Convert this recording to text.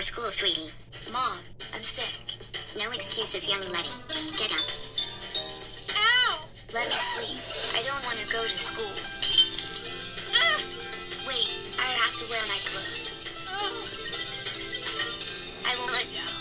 School, sweetie. Mom, I'm sick. No excuses, young lady. Get up. Ow! Let me sleep. I don't want to go to school. Ah! Wait, I have to wear my clothes. Oh. I won't let go.